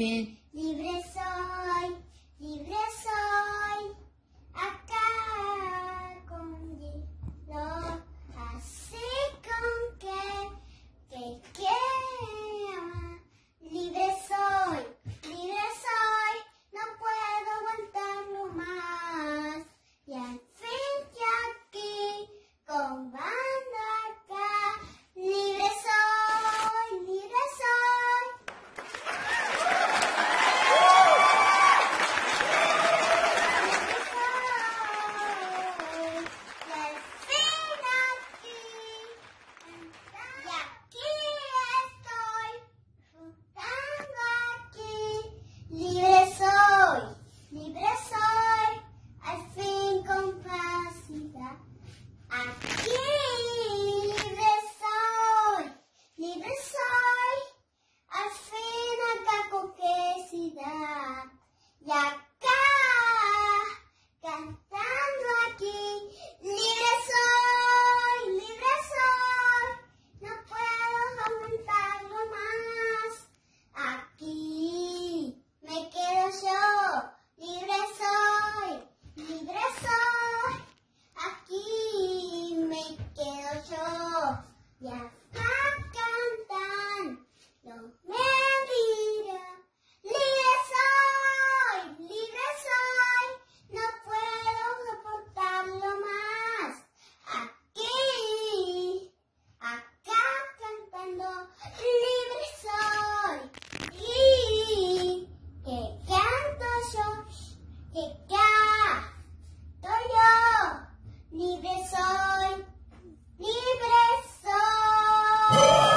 亲 Yes. Yeah.